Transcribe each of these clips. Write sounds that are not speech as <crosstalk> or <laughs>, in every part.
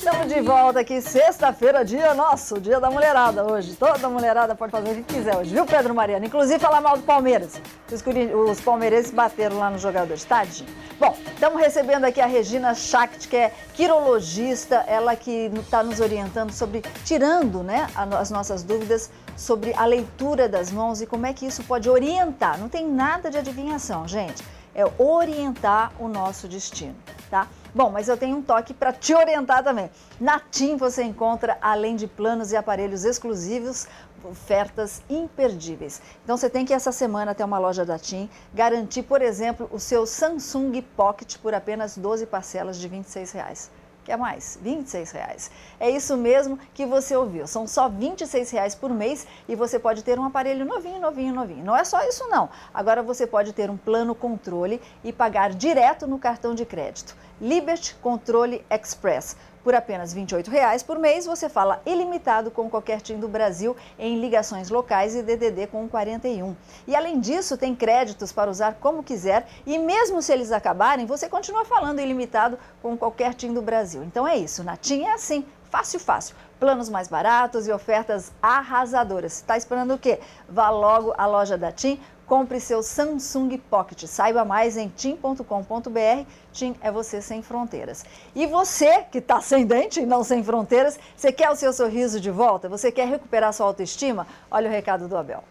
Estamos de volta aqui, sexta-feira, dia nosso, dia da mulherada hoje. Toda mulherada pode fazer o que quiser hoje, viu, Pedro Mariano? Inclusive falar mal do Palmeiras. Os, os palmeirenses bateram lá nos jogadores, tadinho. Bom, estamos recebendo aqui a Regina Schacht, que é quirologista, ela que está nos orientando sobre, tirando né, as nossas dúvidas sobre a leitura das mãos e como é que isso pode orientar. Não tem nada de adivinhação, gente. É orientar o nosso destino, tá? Bom, mas eu tenho um toque para te orientar também. Na TIM você encontra, além de planos e aparelhos exclusivos, ofertas imperdíveis. Então você tem que essa semana até uma loja da TIM garantir, por exemplo, o seu Samsung Pocket por apenas 12 parcelas de 26 reais. Quer mais? 26 reais. É isso mesmo que você ouviu. São só 26 reais por mês e você pode ter um aparelho novinho, novinho, novinho. Não é só isso não. Agora você pode ter um plano controle e pagar direto no cartão de crédito. Liberty Controle Express. Por apenas R$ 28,00 por mês, você fala ilimitado com qualquer TIM do Brasil em ligações locais e DDD com 41. E além disso, tem créditos para usar como quiser e mesmo se eles acabarem, você continua falando ilimitado com qualquer TIM do Brasil. Então é isso, na TIM é assim, fácil, fácil. Planos mais baratos e ofertas arrasadoras. Está esperando o quê? Vá logo à loja da TIM Compre seu Samsung Pocket. Saiba mais em tim.com.br. Tim é você sem fronteiras. E você que está sem dente e não sem fronteiras, você quer o seu sorriso de volta? Você quer recuperar sua autoestima? Olha o recado do Abel.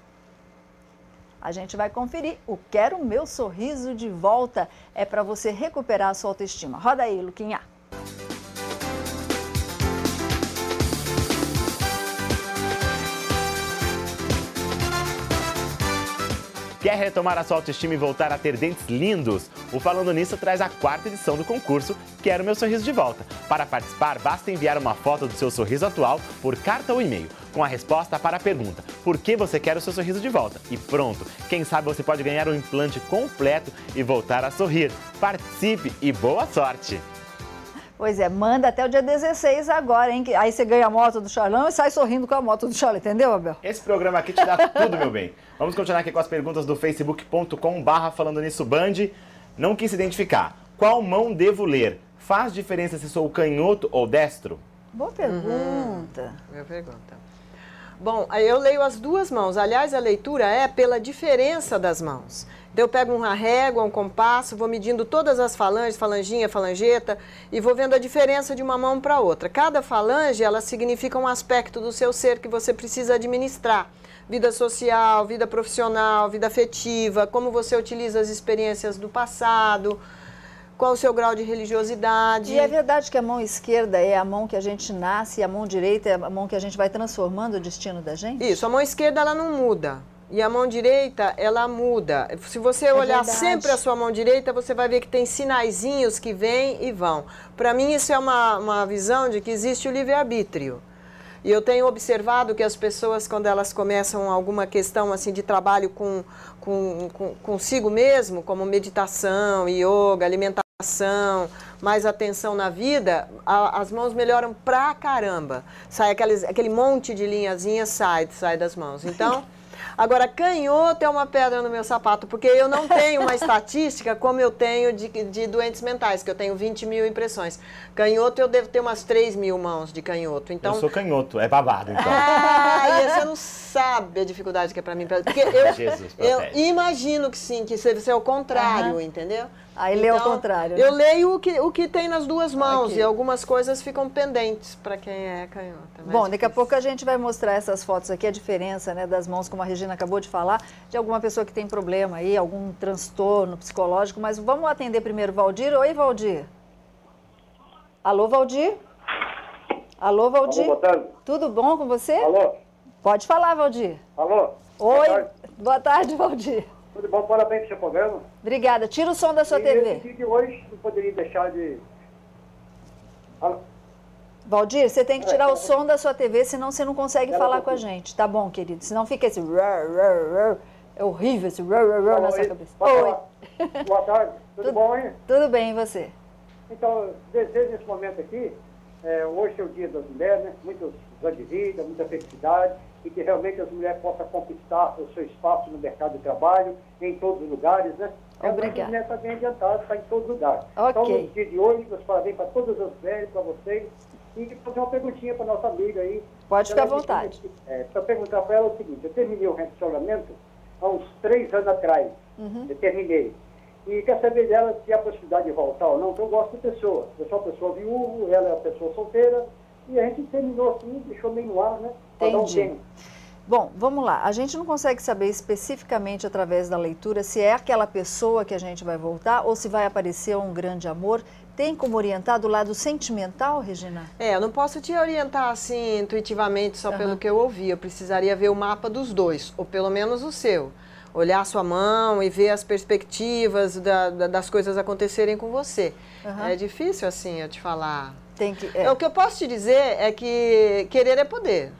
A gente vai conferir o Quero Meu Sorriso de Volta. É para você recuperar sua autoestima. Roda aí, Luquinha. Quer retomar a sua autoestima e voltar a ter dentes lindos? O Falando Nisso traz a quarta edição do concurso Quero Meu Sorriso de Volta. Para participar, basta enviar uma foto do seu sorriso atual por carta ou e-mail, com a resposta para a pergunta: por que você quer o seu sorriso de volta? E pronto! Quem sabe você pode ganhar um implante completo e voltar a sorrir. Participe e boa sorte! Pois é, manda até o dia 16 agora, hein? Aí você ganha a moto do Charlão e sai sorrindo com a moto do Charlão, entendeu, Abel? Esse programa aqui te dá <laughs> tudo, meu bem. Vamos continuar aqui com as perguntas do facebook.com barra falando nisso Band. Não quis se identificar. Qual mão devo ler? Faz diferença se sou canhoto ou destro? Boa pergunta. Uhum. Boa pergunta. Bom, eu leio as duas mãos. Aliás, a leitura é pela diferença das mãos. Então, eu pego uma régua, um compasso, vou medindo todas as falanges, falanginha, falangeta, e vou vendo a diferença de uma mão para outra. Cada falange, ela significa um aspecto do seu ser que você precisa administrar. Vida social, vida profissional, vida afetiva, como você utiliza as experiências do passado, qual o seu grau de religiosidade. E é verdade que a mão esquerda é a mão que a gente nasce e a mão direita é a mão que a gente vai transformando o destino da gente? Isso, a mão esquerda ela não muda. E a mão direita, ela muda. Se você é olhar verdade. sempre a sua mão direita, você vai ver que tem sinaizinhos que vêm e vão. Para mim, isso é uma, uma visão de que existe o livre-arbítrio. E eu tenho observado que as pessoas, quando elas começam alguma questão assim de trabalho com, com, com consigo mesmo, como meditação, yoga, alimentação, mais atenção na vida, a, as mãos melhoram pra caramba. Sai aqueles, aquele monte de linhazinhas, sai, sai das mãos. Então... <laughs> Agora, canhoto é uma pedra no meu sapato, porque eu não tenho uma <laughs> estatística como eu tenho de, de doentes mentais, que eu tenho 20 mil impressões. Canhoto, eu devo ter umas 3 mil mãos de canhoto. Então, eu sou canhoto, é babado, então. Ah, e você <laughs> não sabe a dificuldade que é para mim. Porque eu, Jesus, eu imagino que sim, que seja o contrário, uhum. entendeu? Aí então, lê ao contrário. Né? Eu leio o que, o que tem nas duas mãos Aqui. e algumas coisas ficam pendentes para quem é canhota. Bom, daqui a pouco a gente vai mostrar essas fotos aqui, a diferença né, das mãos, como a Regina acabou de falar, de alguma pessoa que tem problema aí, algum transtorno psicológico. Mas vamos atender primeiro Valdir. Oi, Valdir. Alô, Valdir? Alô, Valdir? Alô, boa tarde. Tudo bom com você? Alô? Pode falar, Valdir. Alô? Oi, boa tarde, boa tarde Valdir. Tudo bom? Parabéns pelo seu programa. Obrigada. Tira o som da sua e TV. Esse de hoje não poderia deixar de... Valdir, você tem que tirar é, o som da sua TV, senão você não consegue falar com a gente. Tá bom, querido? Senão fica esse... É horrível esse na sua cabeça. Oi. Boa tarde. Tudo, <laughs> tudo bom, hein? Tudo bem, e você? Então, desejo nesse momento aqui, é, hoje é o dia das mulheres, né? Muitos anos de vida, muita felicidade e que realmente as mulheres possam conquistar o seu espaço no mercado de trabalho, em todos os lugares, né? Obrigada. A internet está bem adiantada, está em todo lugar. Ok. Então, no dia de hoje, meus parabéns para todas as velhas, para vocês. E fazer uma perguntinha para nossa amiga aí. Pode ficar à vontade. É, para perguntar para ela o seguinte, eu terminei o relacionamento há uns três anos atrás. Uhum. Eu terminei. E quer saber dela se há possibilidade de voltar ou não, porque eu gosto de pessoa. Eu sou uma pessoa viúva, ela é uma pessoa solteira, e a gente terminou assim, deixou meio no ar, né? Um Entendi. tempo. Bom, vamos lá. A gente não consegue saber especificamente através da leitura se é aquela pessoa que a gente vai voltar ou se vai aparecer um grande amor. Tem como orientar do lado sentimental, Regina? É, eu não posso te orientar assim intuitivamente só Aham. pelo que eu ouvi. Eu precisaria ver o mapa dos dois, ou pelo menos o seu. Olhar a sua mão e ver as perspectivas da- da- das coisas acontecerem com você. Aham. É difícil assim eu te falar. Tem que. é, O que eu posso te dizer é que querer é poder.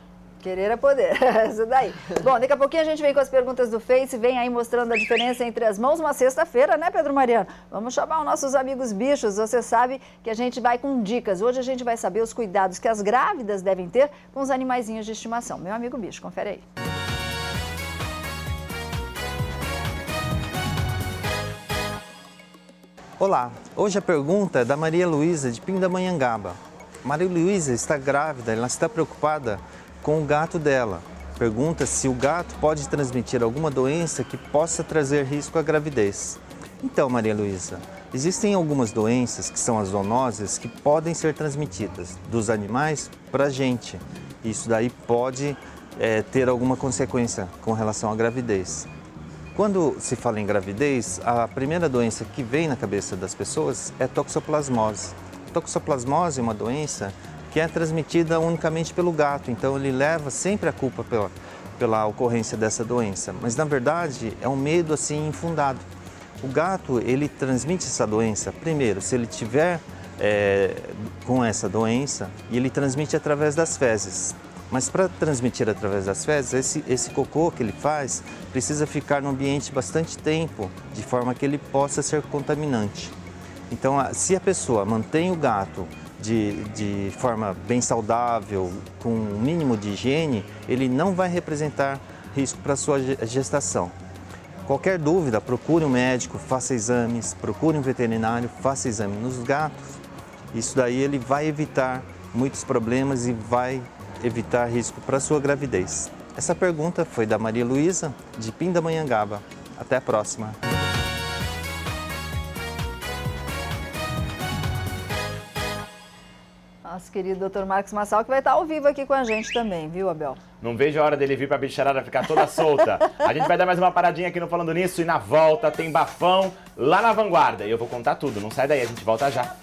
Querer é poder. <laughs> Isso daí. Bom, daqui a pouquinho a gente vem com as perguntas do Face, vem aí mostrando a diferença entre as mãos, uma sexta-feira, né, Pedro Mariano? Vamos chamar os nossos amigos bichos. Você sabe que a gente vai com dicas. Hoje a gente vai saber os cuidados que as grávidas devem ter com os animaizinhos de estimação. Meu amigo bicho, confere aí. Olá, hoje a pergunta é da Maria Luísa de Pindamonhangaba. Maria Luísa está grávida, ela está preocupada com o gato dela. Pergunta se o gato pode transmitir alguma doença que possa trazer risco à gravidez. Então, Maria Luísa, existem algumas doenças que são as zoonoses que podem ser transmitidas dos animais para a gente. Isso daí pode eh, ter alguma consequência com relação à gravidez. Quando se fala em gravidez, a primeira doença que vem na cabeça das pessoas é toxoplasmose. Toxoplasmose é uma doença que é transmitida unicamente pelo gato, então ele leva sempre a culpa pela, pela ocorrência dessa doença. Mas na verdade é um medo assim infundado. O gato ele transmite essa doença primeiro se ele tiver é, com essa doença e ele transmite através das fezes. Mas para transmitir através das fezes, esse, esse cocô que ele faz precisa ficar no ambiente bastante tempo, de forma que ele possa ser contaminante. Então, se a pessoa mantém o gato de, de forma bem saudável, com um mínimo de higiene, ele não vai representar risco para a sua ge- gestação. Qualquer dúvida, procure um médico, faça exames, procure um veterinário, faça exame nos gatos. Isso daí ele vai evitar muitos problemas e vai evitar risco para a sua gravidez. Essa pergunta foi da Maria Luísa, de Pindamonhangaba. Até a próxima. Nosso querido doutor Marcos Massal, que vai estar ao vivo aqui com a gente também, viu, Abel? Não vejo a hora dele vir pra bicharada ficar toda solta. A gente vai dar mais uma paradinha aqui no Falando Nisso e na volta tem bafão lá na vanguarda. E eu vou contar tudo, não sai daí, a gente volta já.